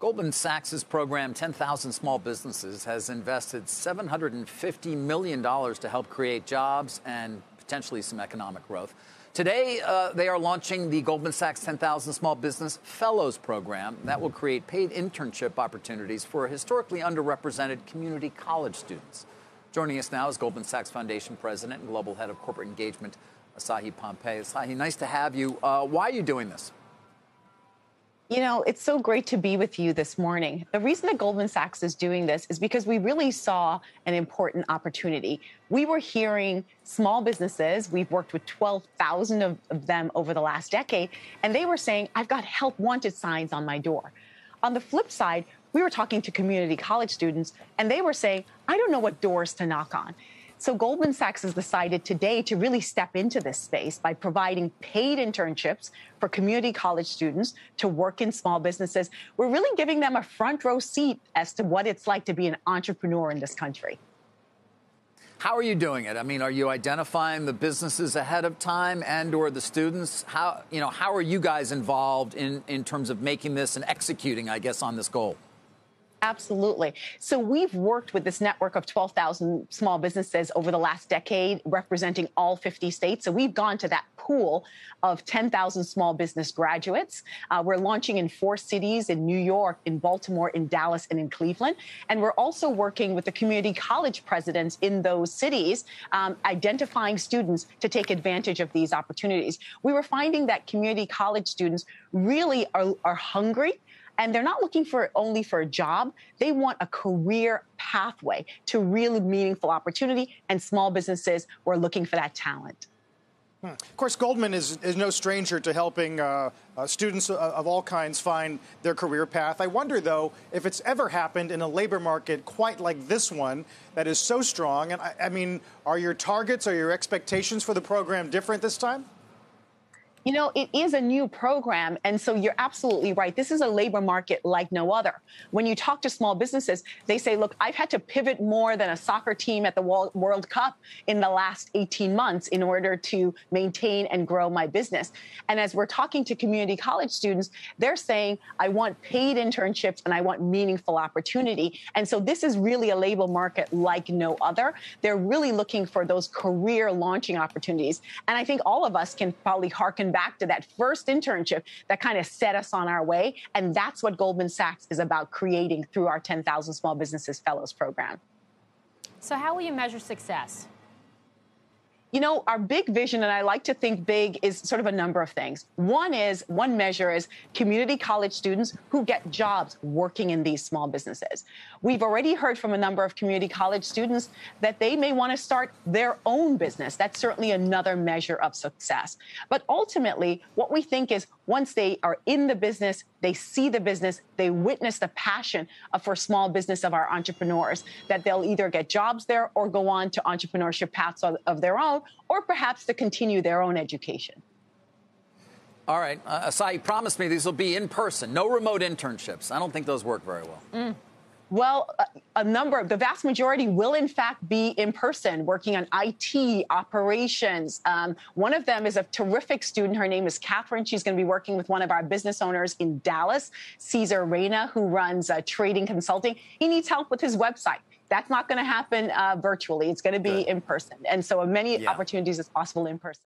Goldman Sachs' program 10,000 Small Businesses has invested $750 million to help create jobs and potentially some economic growth. Today, uh, they are launching the Goldman Sachs 10,000 Small Business Fellows Program that will create paid internship opportunities for historically underrepresented community college students. Joining us now is Goldman Sachs Foundation President and Global Head of Corporate Engagement, Asahi Pompey. Asahi, nice to have you. Uh, why are you doing this? You know, it's so great to be with you this morning. The reason that Goldman Sachs is doing this is because we really saw an important opportunity. We were hearing small businesses, we've worked with 12,000 of, of, them over the last decade, and they were saying, I've got help wanted signs on my door. On the flip side, we were talking to community college students, and they were saying, I don't know what doors to knock on. So Goldman Sachs has decided today to really step into this space by providing paid internships for community college students to work in small businesses. We're really giving them a front row seat as to what it's like to be an entrepreneur in this country. How are you doing it? I mean, are you identifying the businesses ahead of time and or the students? How, you know, how are you guys involved in, in terms of making this and executing, I guess, on this goal? Absolutely. So we've worked with this network of 12,000 small businesses over the last decade, representing all 50 states. So we've gone to that pool of 10,000 small business graduates. Uh, we're launching in four cities in New York, in Baltimore, in Dallas, and in Cleveland. And we're also working with the community college presidents in those cities, um, identifying students to take advantage of these opportunities. We were finding that community college students really are, are hungry and they're not looking for only for a job. They want a career pathway to really meaningful opportunity. And small businesses were looking for that talent. Hmm. Of course, Goldman is, is no stranger to helping uh, uh, students of all kinds find their career path. I wonder, though, if it's ever happened in a labor market quite like this one that is so strong. And I, I mean, are your targets, are your expectations for the program different this time? You know, it is a new program. And so you're absolutely right. This is a labor market like no other. When you talk to small businesses, they say, look, I've had to pivot more than a soccer team at the World Cup in the last 18 months in order to maintain and grow my business. And as we're talking to community college students, they're saying, I want paid internships and I want meaningful opportunity. And so this is really a labor market like no other. They're really looking for those career launching opportunities. And I think all of us can probably hearken back to that first internship that kind of set us on our way. And that's what Goldman Sachs is about creating through our 10,000 Small Businesses Fellows program. So, how will you measure success? You know, our big vision, and I like to think big, is sort of a number of things. One is, one measure is community college students who get jobs working in these small businesses. We've already heard from a number of community college students that they may want to start their own business. That's certainly another measure of success. But ultimately, what we think is once they are in the business, they see the business, they witness the passion for small business of our entrepreneurs, that they'll either get jobs there or go on to entrepreneurship paths of their own, or perhaps to continue their own education. All right. Uh, Asahi promised me these will be in person, no remote internships. I don't think those work very well. Mm. Well, a, a, number, of the vast majority will in fact be in person, working on IT operations. Um, one of them is a terrific student. Her name is Catherine. She's going to be working with one of our business owners in Dallas, Caesar Reyna, who runs uh, trading consulting. He needs help with his website. That's not going to happen uh, virtually. It's going to be Good. in person. And so, many yeah. opportunities as possible in person.